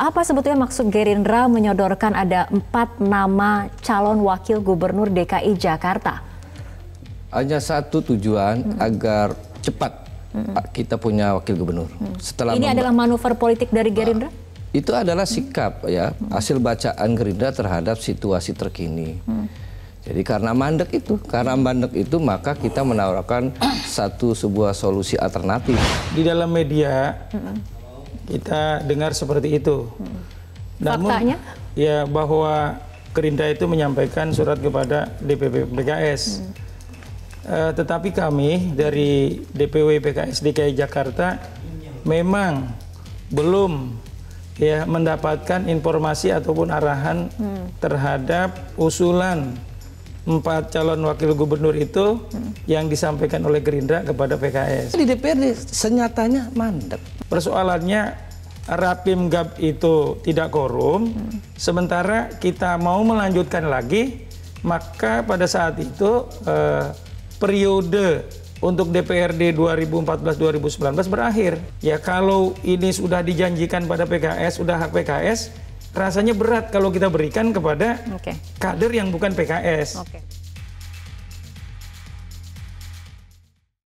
Apa sebetulnya maksud Gerindra menyodorkan ada empat nama calon wakil gubernur DKI Jakarta? Hanya satu tujuan hmm. agar cepat hmm. kita punya wakil gubernur. Hmm. Setelah ini adalah manuver politik dari Gerindra? Uh, itu adalah sikap ya hasil bacaan Gerindra terhadap situasi terkini. Hmm. Jadi karena mandek itu, karena mandek itu maka kita menawarkan satu sebuah solusi alternatif. Di dalam media kita dengar seperti itu. Namun, Faktanya? Ya bahwa Gerindra itu menyampaikan surat kepada DPP PKS. Hmm. Uh, tetapi kami dari DPW PKS DKI Jakarta memang belum ya mendapatkan informasi ataupun arahan hmm. terhadap usulan empat calon wakil gubernur itu hmm. yang disampaikan oleh Gerindra kepada PKS. Di DPRD senyatanya mandek. Persoalannya Rapim Gab itu tidak korum, hmm. sementara kita mau melanjutkan lagi, maka pada saat itu eh, periode untuk DPRD 2014-2019 berakhir. Ya kalau ini sudah dijanjikan pada PKS, sudah hak PKS, rasanya berat kalau kita berikan kepada okay. kader yang bukan PKS. Okay.